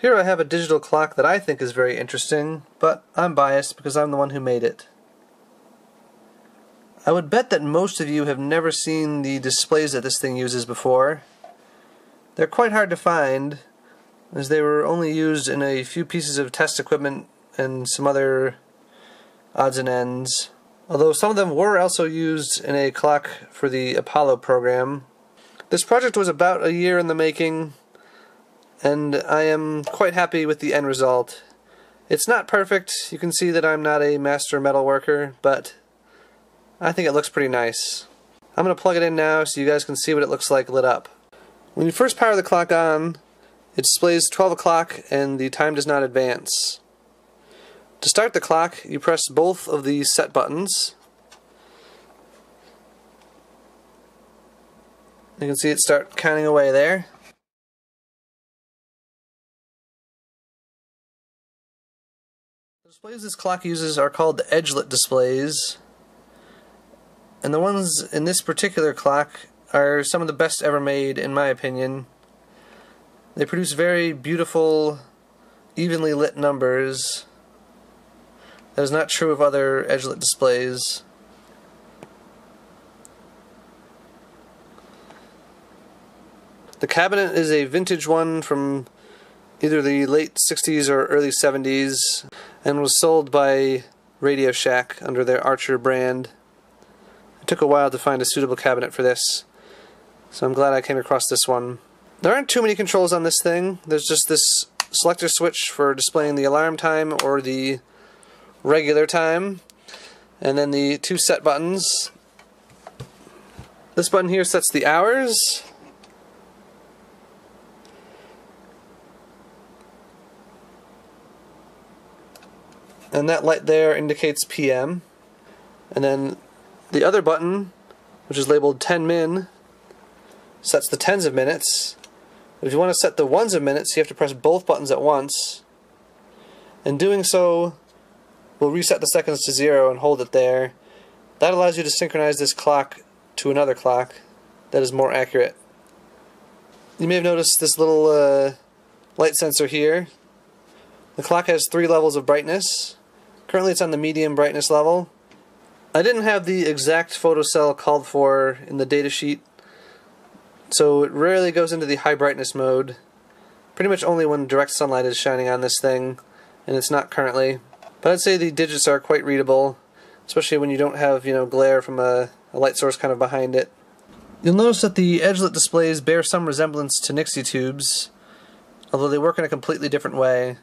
Here I have a digital clock that I think is very interesting, but I'm biased because I'm the one who made it. I would bet that most of you have never seen the displays that this thing uses before. They're quite hard to find, as they were only used in a few pieces of test equipment and some other odds and ends. Although some of them were also used in a clock for the Apollo program. This project was about a year in the making, and I am quite happy with the end result. It's not perfect, you can see that I'm not a master metal worker, but I think it looks pretty nice. I'm going to plug it in now so you guys can see what it looks like lit up. When you first power the clock on, it displays 12 o'clock and the time does not advance. To start the clock, you press both of the set buttons. You can see it start counting away there. Displays this clock uses are called the edgelit displays. And the ones in this particular clock are some of the best ever made, in my opinion. They produce very beautiful, evenly lit numbers. That is not true of other edgelit displays. The cabinet is a vintage one from either the late 60s or early 70s and was sold by Radio Shack under their Archer brand. It took a while to find a suitable cabinet for this, so I'm glad I came across this one. There aren't too many controls on this thing. There's just this selector switch for displaying the alarm time or the regular time, and then the two set buttons. This button here sets the hours, and that light there indicates PM. And then the other button, which is labeled 10 min, sets the tens of minutes. If you want to set the ones of minutes, you have to press both buttons at once. And doing so will reset the seconds to zero and hold it there. That allows you to synchronize this clock to another clock that is more accurate. You may have noticed this little uh, light sensor here. The clock has three levels of brightness. Currently it's on the medium brightness level. I didn't have the exact photocell called for in the datasheet, so it rarely goes into the high brightness mode. Pretty much only when direct sunlight is shining on this thing, and it's not currently. But I'd say the digits are quite readable, especially when you don't have, you know, glare from a, a light source kind of behind it. You'll notice that the edgelit displays bear some resemblance to Nixie tubes, although they work in a completely different way.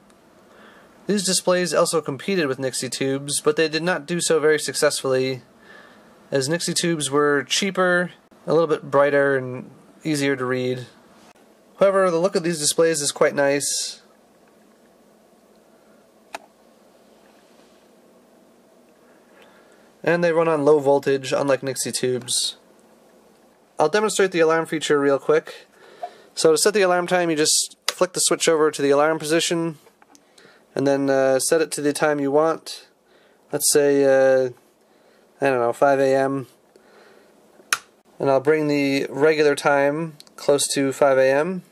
These displays also competed with Nixie tubes, but they did not do so very successfully, as Nixie tubes were cheaper, a little bit brighter, and easier to read. However, the look of these displays is quite nice. And they run on low voltage, unlike Nixie tubes. I'll demonstrate the alarm feature real quick. So to set the alarm time, you just flick the switch over to the alarm position, and then uh, set it to the time you want. Let's say, uh, I don't know, 5 a.m. And I'll bring the regular time close to 5 a.m.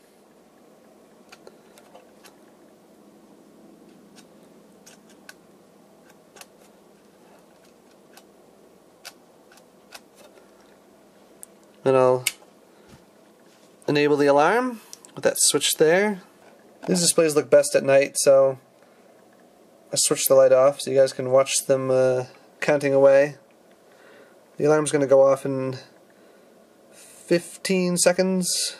Then I'll enable the alarm with that switch there. These displays look best at night, so I switched the light off so you guys can watch them uh, counting away. The alarm's going to go off in 15 seconds.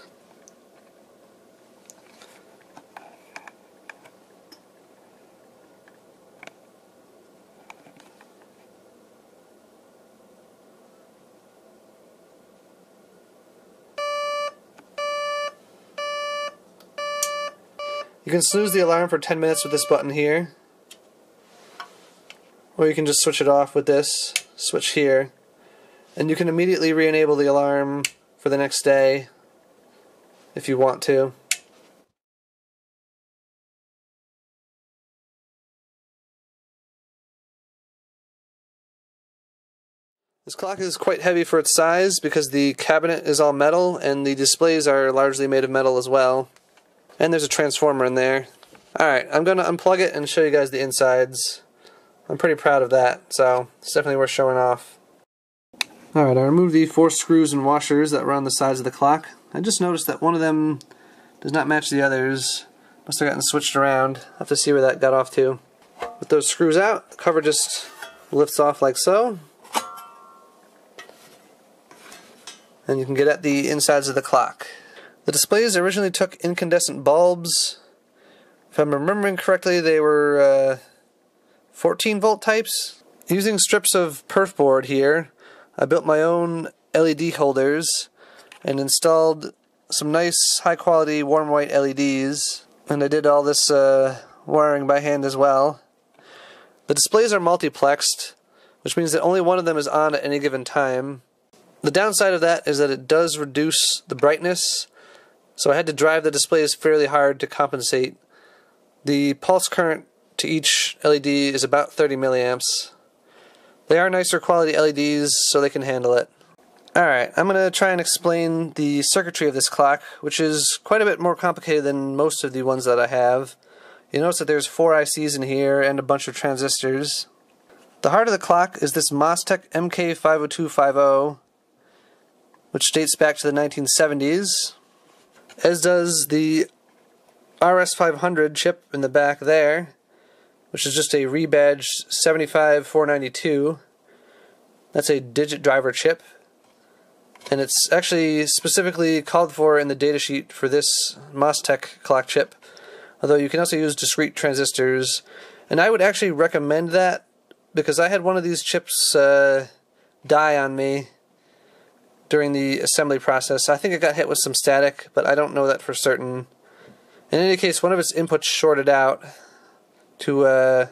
You can snooze the alarm for 10 minutes with this button here. Or you can just switch it off with this switch here. And you can immediately re-enable the alarm for the next day if you want to. This clock is quite heavy for its size because the cabinet is all metal and the displays are largely made of metal as well. And there's a transformer in there. Alright, I'm going to unplug it and show you guys the insides. I'm pretty proud of that, so it's definitely worth showing off. Alright, I removed the four screws and washers that were on the sides of the clock. I just noticed that one of them does not match the others. Must have gotten switched around. I'll have to see where that got off to. With those screws out, the cover just lifts off like so. And you can get at the insides of the clock. The displays originally took incandescent bulbs. If I'm remembering correctly, they were uh, 14 volt types. Using strips of perf board here, I built my own LED holders and installed some nice high quality warm white LEDs and I did all this uh, wiring by hand as well. The displays are multiplexed which means that only one of them is on at any given time. The downside of that is that it does reduce the brightness so I had to drive the displays fairly hard to compensate. The pulse current to each LED is about 30 milliamps. They are nicer quality LEDs, so they can handle it. Alright, I'm going to try and explain the circuitry of this clock, which is quite a bit more complicated than most of the ones that I have. You notice that there's four ICs in here and a bunch of transistors. The heart of the clock is this Mostek MK50250, which dates back to the 1970s, as does the RS500 chip in the back there, which is just a rebadged 75492. That's a digit driver chip. And it's actually specifically called for in the datasheet for this Mostek clock chip. Although you can also use discrete transistors. And I would actually recommend that because I had one of these chips uh, die on me during the assembly process. I think it got hit with some static, but I don't know that for certain. In any case, one of its inputs shorted out to uh,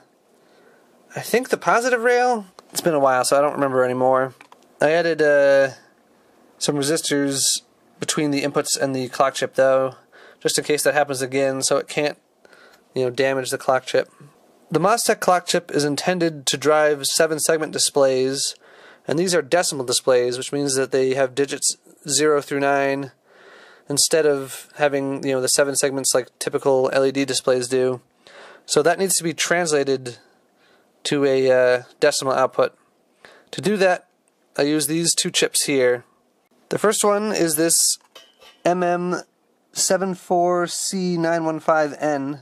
I think the positive rail. It's been a while, so I don't remember anymore. I added uh, some resistors between the inputs and the clock chip, though, just in case that happens again, so it can't, you know, damage the clock chip. The Mostek clock chip is intended to drive seven-segment displays, and these are decimal displays, which means that they have digits zero through nine instead of having you know the seven segments like typical LED displays do. So that needs to be translated to a uh, decimal output. To do that, I use these two chips here. The first one is this MM74C915N.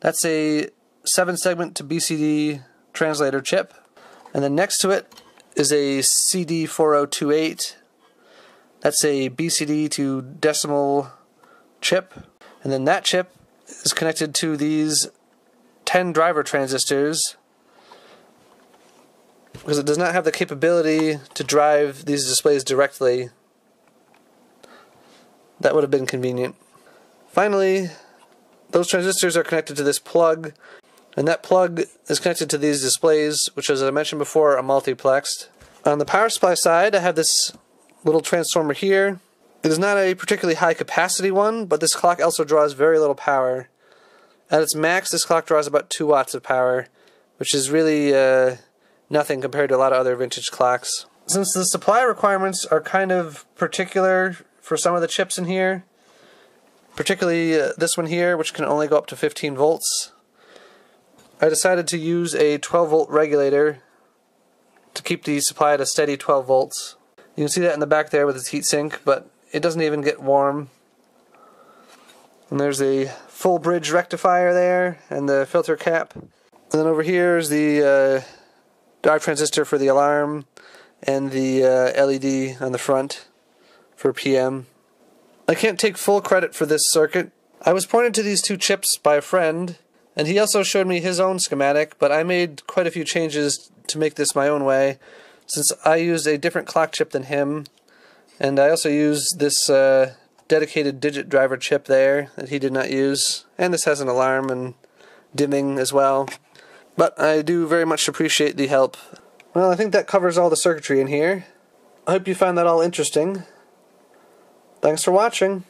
That's a 7 segment to BCD translator chip. And then next to it is a CD4028. That's a BCD to decimal chip. And then that chip is connected to these 10 driver transistors because it does not have the capability to drive these displays directly. That would have been convenient. Finally, those transistors are connected to this plug, and that plug is connected to these displays, which, as I mentioned before, are multiplexed. On the power supply side, I have this little transformer here. It is not a particularly high capacity one, but this clock also draws very little power. At its max, this clock draws about 2 watts of power, which is really uh, nothing compared to a lot of other vintage clocks. Since the supply requirements are kind of particular for some of the chips in here, particularly uh, this one here, which can only go up to 15 volts, I decided to use a 12 volt regulator to keep the supply at a steady 12 volts. You can see that in the back there with its heatsink, but it doesn't even get warm. And there's a full bridge rectifier there and the filter cap. And then over here is the uh, drive transistor for the alarm and the uh, LED on the front for PM. I can't take full credit for this circuit. I was pointed to these two chips by a friend, and he also showed me his own schematic, but I made quite a few changes to make this my own way, since I used a different clock chip than him, and I also use this uh, dedicated digit driver chip there that he did not use. And this has an alarm and dimming as well. But I do very much appreciate the help. Well, I think that covers all the circuitry in here. I hope you found that all interesting. Thanks for watching.